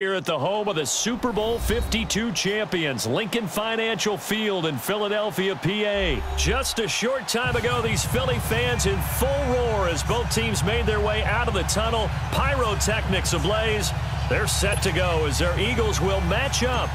Here at the home of the Super Bowl 52 champions, Lincoln Financial Field in Philadelphia, PA. Just a short time ago, these Philly fans in full roar as both teams made their way out of the tunnel. Pyrotechnics ablaze. They're set to go as their Eagles will match up